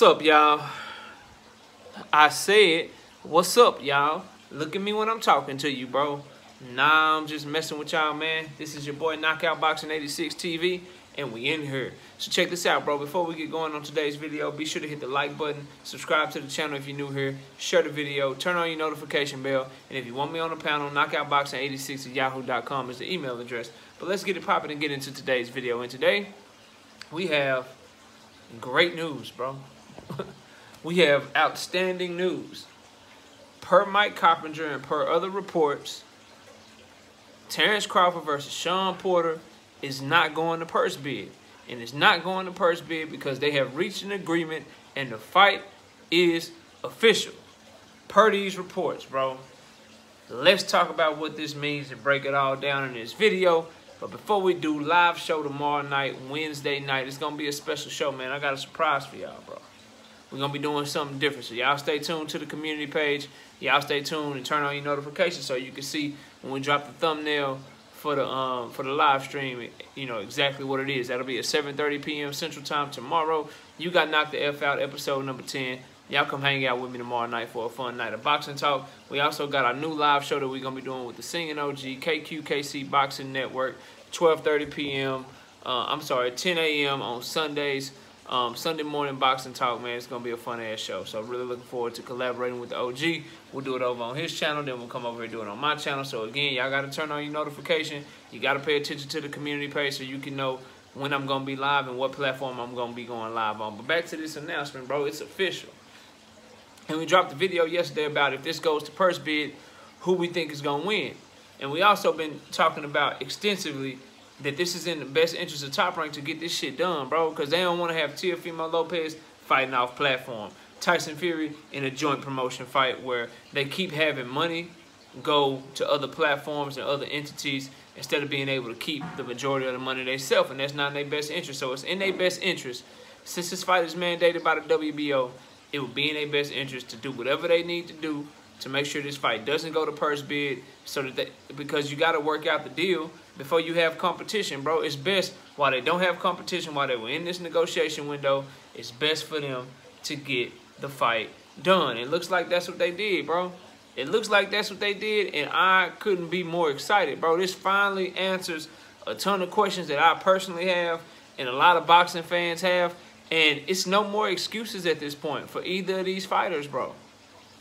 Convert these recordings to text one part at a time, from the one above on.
What's up, y'all? I said, what's up, y'all? Look at me when I'm talking to you, bro. Nah, I'm just messing with y'all, man. This is your boy Knockout Boxing 86 TV, and we in here. So check this out, bro. Before we get going on today's video, be sure to hit the like button, subscribe to the channel if you're new here, share the video, turn on your notification bell, and if you want me on the panel, knockoutboxing86 at yahoo.com is the email address. But let's get it popping and get into today's video. And today, we have great news, bro. we have outstanding news. Per Mike Coppinger and per other reports, Terence Crawford versus Shawn Porter is not going to purse bid. And it's not going to purse bid because they have reached an agreement and the fight is official. Per these reports, bro. Let's talk about what this means and break it all down in this video. But before we do, live show tomorrow night, Wednesday night. It's going to be a special show, man. I got a surprise for y'all, bro. We're going to be doing something different. So y'all stay tuned to the community page. Y'all stay tuned and turn on your notifications so you can see when we drop the thumbnail for the um for the live stream, you know exactly what it is. That'll be at 7:30 p.m. Central Time tomorrow. You got knocked the f out, episode number 10. Y'all come hang out with me tomorrow night for a fun night of boxing talk. We also got our new live show that we're gonna be doing with the Singing OG KQKC Boxing Network, 12:30 p.m. Uh, I'm sorry, 10 a.m. on Sundays. Um, Sunday morning boxing talk, man. It's gonna be a fun ass show. So really looking forward to collaborating with the OG. We'll do it over on his channel, then we'll come over here and do it on my channel. So again, y'all gotta turn on your notification. You gotta pay attention to the community page so you can know when I'm gonna be live and what platform I'm gonna be going live on. But back to this announcement, bro. It's official. And we dropped the video yesterday about if this goes to purse bid, who we think is gonna win. And we also been talking about extensively that this is in the best interest of Top Rank to get this shit done, bro. Because they don't want to have Teofimo Lopez fighting off platform. Tyson Fury in a joint promotion fight where they keep having money go to other platforms and other entities instead of being able to keep the majority of the money themselves. And that's not in their best interest. So it's in their best interest. Since this fight is mandated by the WBO, it would be in their best interest to do whatever they need to do to make sure this fight doesn't go to purse bid so that they, because you got to work out the deal before you have competition, bro. It's best while they don't have competition, while they were in this negotiation window, it's best for them to get the fight done. It looks like that's what they did, bro. It looks like that's what they did, and I couldn't be more excited, bro. This finally answers a ton of questions that I personally have and a lot of boxing fans have, and it's no more excuses at this point for either of these fighters, bro.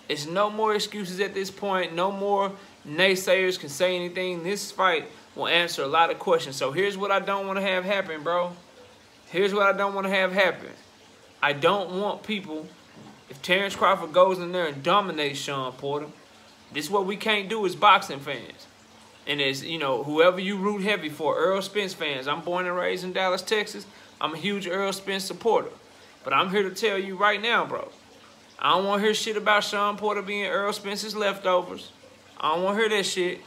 It's no more excuses at this point. No more naysayers can say anything. This fight will answer a lot of questions. So here's what I don't want to have happen, bro. Here's what I don't want to have happen. I don't want people, if Terence Crawford goes in there and dominates Shawn Porter, this is what we can't do as boxing fans. And as, you know, whoever you root heavy for, Errol Spence fans. I'm born and raised in Dallas, Texas. I'm a huge Errol Spence supporter. But I'm here to tell you right now, bro. I don't want to hear shit about Shawn Porter being Errol Spence's leftovers. I don't want to hear that shit.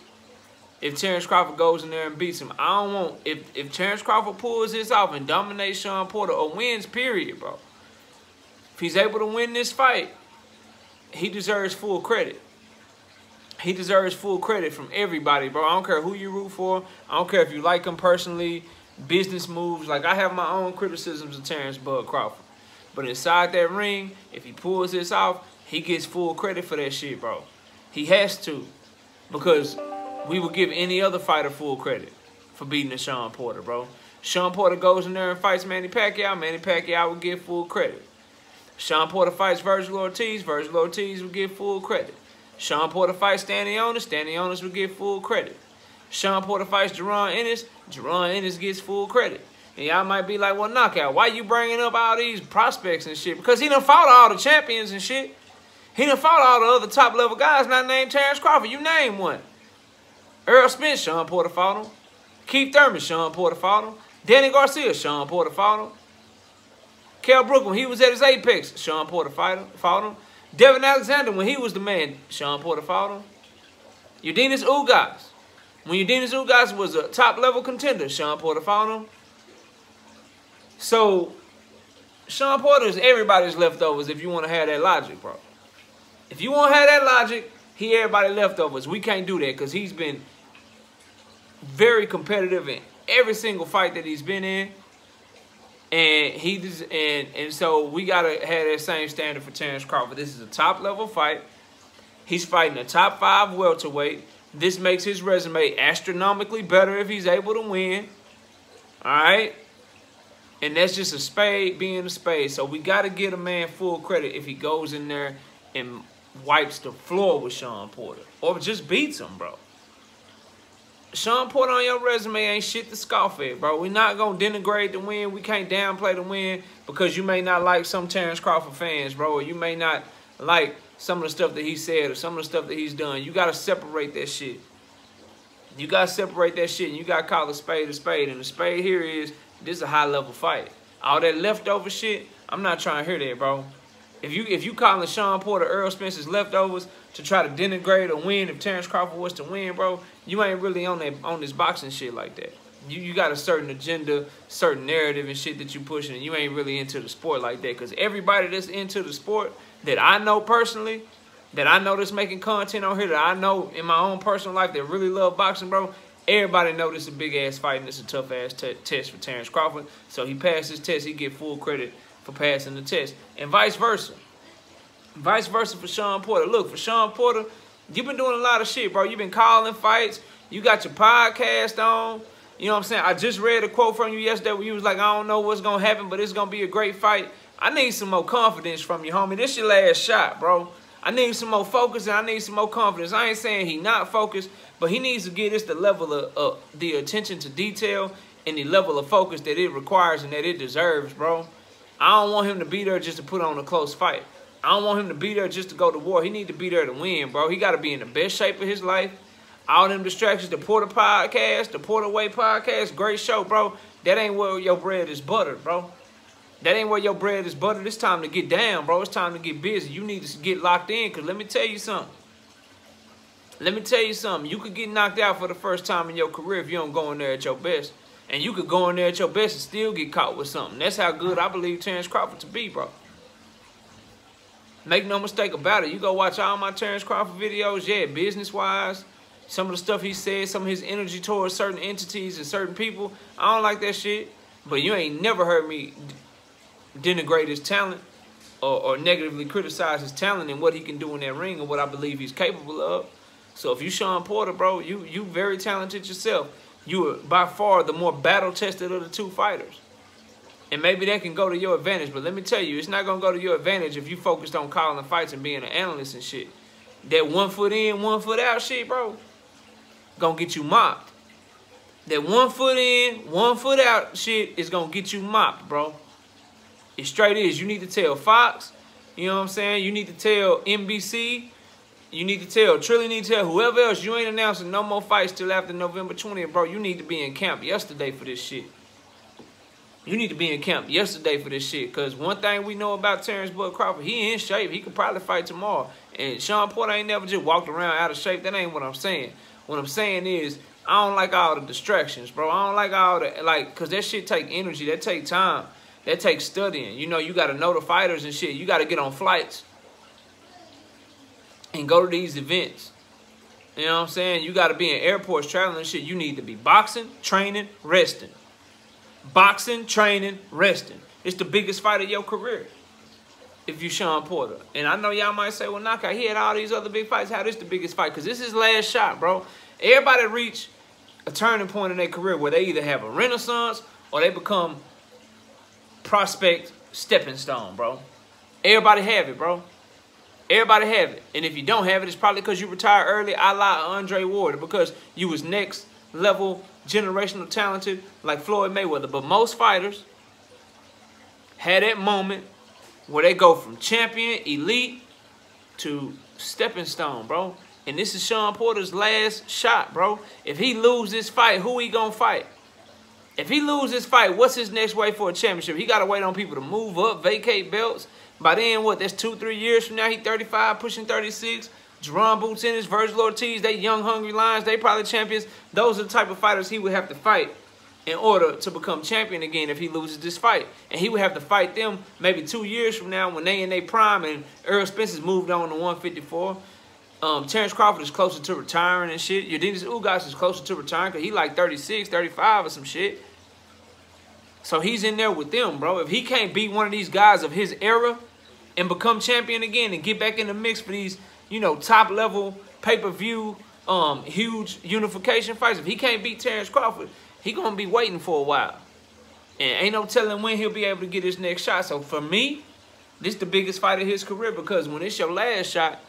If Terence Crawford goes in there and beats him, I don't want if if Terence Crawford pulls this off and dominates Shawn Porter or wins, period, bro. If he's able to win this fight, he deserves full credit. He deserves full credit from everybody, bro. I don't care who you root for. I don't care if you like him personally, business moves. Like I have my own criticisms of Terence Bud Crawford. But inside that ring, if he pulls this off, he gets full credit for that shit, bro. He has to. Because we would give any other fighter full credit for beating the Shawn Porter, bro. Shawn Porter goes in there and fights Manny Pacquiao. Manny Pacquiao would get full credit. Shawn Porter fights Vergil Ortiz. Vergil Ortiz would get full credit. Shawn Porter fights Stanionis. Stanionis would get full credit. Shawn Porter fights Jaron Ennis. Jaron Ennis gets full credit. And y'all might be like, well, knockout, why you bringing up all these prospects and shit? Because he done fought all the champions and shit. He done fought all the other top level guys not named Terence Crawford. You name one. Errol Spence, Shawn Porter fought him. Keith Thurman, Shawn Porter fought him. Danny Garcia, Shawn Porter fought him. Kell Brook, when he was at his apex, Shawn Porter fought him. Devon Alexander, when he was the man, Shawn Porter fought him. Yordenis Ugas. When Yordenis Ugas was a top level contender, Shawn Porter fought him. So, Shawn Porter is everybody's leftovers if you want to have that logic, bro. If you want to have that logic, he everybody leftovers. We can't do that because he's been very competitive in every single fight that he's been in. And he just, and and so we gotta have that same standard for Terence Crawford. This is a top level fight. He's fighting a top five welterweight. This makes his resume astronomically better if he's able to win. All right. And that's just a spade being a spade. So we got to get a man full credit if he goes in there and wipes the floor with Shawn Porter. Or just beats him, bro. Shawn Porter on your resume ain't shit to scoff at, bro. We're not going to denigrate the win. We can't downplay the win because you may not like some Terence Crawford fans, bro. Or you may not like some of the stuff that he said or some of the stuff that he's done. You got to separate that shit. You got to separate that shit and you got to call a spade a spade. And the spade here is this is a high level fight. All that leftover shit, I'm not trying to hear that, bro. If you if you calling Shawn Porter Errol Spence's leftovers to try to denigrate or win if Terence Crawford was to win, bro, you ain't really on that on this boxing shit like that. You you got a certain agenda, certain narrative and shit that you pushing, and you ain't really into the sport like that. Cause everybody that's into the sport that I know personally, that I know that's making content on here, that I know in my own personal life that really love boxing, bro, Everybody know this is a big ass fight and is a tough ass test for Terence Crawford. So he passed his test, he get full credit for passing the test, and vice versa. Vice versa for Shawn Porter. Look, for Shawn Porter, you've been doing a lot of shit, bro. You've been calling fights. You got your podcast on. You know what I'm saying? I just read a quote from you yesterday where you was like, I don't know what's going to happen, but it's going to be a great fight. I need some more confidence from you, homie. This your last shot, bro. I need some more focus and I need some more confidence. I ain't saying he not focused, but he needs to get us the level of the attention to detail and the level of focus that it requires and that it deserves, bro. I don't want him to be there just to put on a close fight. I don't want him to be there just to go to war. He need to be there to win, bro. He got to be in the best shape of his life. All them distractions, the Porter podcast, the Porter Way podcast, great show, bro. That ain't where your bread is buttered, bro. That ain't where your bread is buttered. It's time to get down, bro. It's time to get busy. You need to get locked in, because let me tell you something. Let me tell you something. You could get knocked out for the first time in your career if you don't go in there at your best. And you could go in there at your best and still get caught with something. That's how good I believe Terence Crawford to be, bro. Make no mistake about it. You go watch all my Terence Crawford videos. Yeah, business-wise, some of the stuff he said, some of his energy towards certain entities and certain people. I don't like that shit. But you ain't never heard me denigrate his talent or, or, negatively criticize his talent and what he can do in that ring and what I believe he's capable of. So if you Shawn Porter, bro, you you very talented yourself. You are by far the more battle tested of the two fighters. And maybe that can go to your advantage. But let me tell you, it's not going to go to your advantage if you focused on calling the fights and being an analyst and shit. That one foot in, one foot out shit, bro, to get you mopped. That one foot in, one foot out shit is to get you mopped, bro. It straight is. You need to tell Fox. You know what I'm saying? You need to tell NBC. You need to tell truly need to tell whoever else. You ain't announcing no more fights till after November 20th, bro. You need to be in camp yesterday for this shit. You need to be in camp yesterday for this shit. Because one thing we know about Terence Bud Crawford, he in shape. He could probably fight tomorrow. And Shawn Porter ain't never just walked around out of shape. That ain't what I'm saying. What I'm saying is, I don't like all the distractions, bro. I don't like all the, like, because that shit take energy. That take time. That takes studying. You know, you got to know the fighters and shit. You got to get on flights and go to these events. You know what I'm saying? You got to be in airports traveling shit. You need to be boxing, training, resting. Boxing, training, resting. It's the biggest fight of your career if you Shawn Porter. And I know y'all might say, well, knockout, he had all these other big fights. How this the biggest fight? Because this is last shot, bro. Everybody reach a turning point in their career where they either have a renaissance or they become prospect stepping stone, bro. Everybody have it, bro. Everybody have it. And if you don't have it, it's probably because you retired early, I lie Andre Ward, because you was next level generational talented like Floyd Mayweather. But most fighters had that moment where they go from champion, elite, to stepping stone, bro. And this is Shawn Porter's last shot, bro. If he lose this fight, who he gonna fight? If he lose this fight, what's his next way for a championship? He got to wait on people to move up, vacate belts. By then, what, that's two, three years from now, he 35, pushing 36. Jaron Boots Ennis Vergil Ortiz, they young, hungry lions, they probably champions. Those are the type of fighters he would have to fight in order to become champion again if he loses this fight. And he would have to fight them maybe two years from now when they in their prime and Errol Spence's moved on to 154. Um, Terence Crawford is closer to retiring and shit. Yordenis Ugas is closer to retiring because he like 36, 35 or some shit. So he's in there with them, bro. If he can't beat one of these guys of his era and become champion again and get back in the mix for these, you know, top level pay-per-view, um, huge unification fights, if he can't beat Terence Crawford, he gonna be waiting for a while. And ain't no telling when he'll be able to get his next shot. So for me, this the biggest fight of his career because when it's your last shot,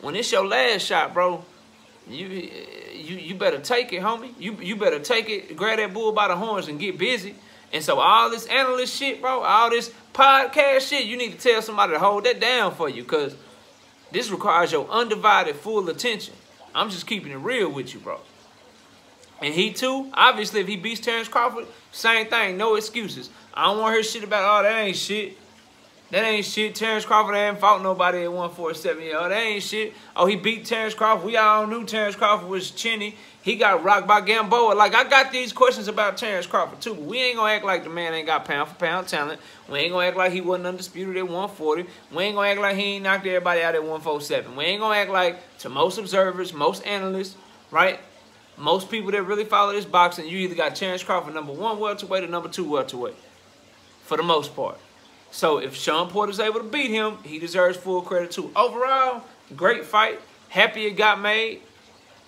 when it's your last shot, bro, you you you better take it, homie. You you better take it, grab that bull by the horns and get busy. And so all this analyst shit, bro, all this podcast shit, you need to tell somebody to hold that down for you because this requires your undivided full attention. I'm just keeping it real with you, bro. And he too, obviously, if he beats Terence Crawford, same thing, no excuses. I don't want to hear shit about, oh, that ain't shit. That ain't shit. Terence Crawford ain't fought nobody at 147. Yo, that ain't shit. Oh, he beat Terence Crawford. We all knew Terence Crawford was chinny. He got rocked by Gamboa. Like, I got these questions about Terence Crawford, too. But we ain't to act like the man ain't got pound for pound talent. We ain't to act like he wasn't undisputed at 140. We ain't to act like he ain't knocked everybody out at 147. We ain't to act like, to most observers, most analysts, right? Most people that really follow this boxing, you either got Terence Crawford number one welterweight or number two welterweight. For the most part. So if Shawn Porter's able to beat him, he deserves full credit too. Overall, great fight. Happy it got made.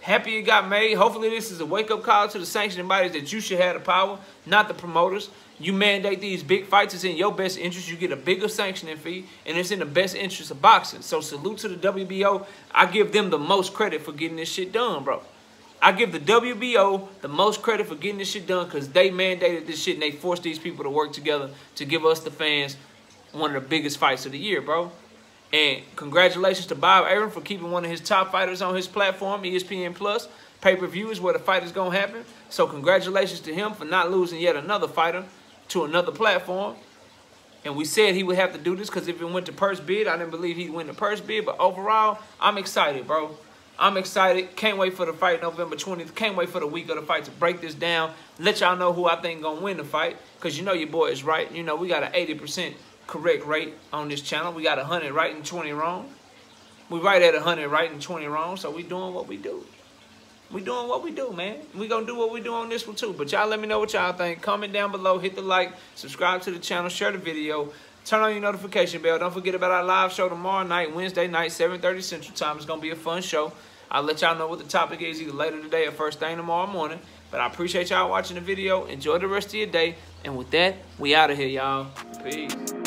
Happy it got made. Hopefully this is a wake-up call to the sanctioning bodies that you should have the power, not the promoters. You mandate these big fights. It's in your best interest. You get a bigger sanctioning fee, and it's in the best interest of boxing. So salute to the WBO. I give them the most credit for getting this shit done, bro. I give the WBO the most credit for getting this shit done because they mandated this shit and they forced these people to work together to give us, the fans, one of the biggest fights of the year, bro. And congratulations to Bob Arum for keeping one of his top fighters on his platform, ESPN Plus. Pay-per-view is where the fight is going to happen. So congratulations to him for not losing yet another fighter to another platform. And we said he would have to do this because if it went to purse bid, I didn't believe he'd win the purse bid. But overall, I'm excited, bro. I'm excited. Can't wait for the fight November 20th. Can't wait for the week of the fight to break this down. Let y'all know who I think going to win the fight. Because you know your boy is right. You know, we got an 80% correct rate on this channel. We got 100 right and 20 wrong. We right at 100 right and 20 wrong, so we doing what we do. We doing what we do, man. We gonna do what we do on this one too. But y'all let me know what y'all think. Comment down below, hit the like, subscribe to the channel, share the video, turn on your notification bell. Don't forget about our live show tomorrow night, Wednesday night, 7.30 Central Time. It's gonna be a fun show. I'll let y'all know what the topic is either later today or first thing tomorrow morning. But I appreciate y'all watching the video. Enjoy the rest of your day. And with that, we out of here, y'all. Peace.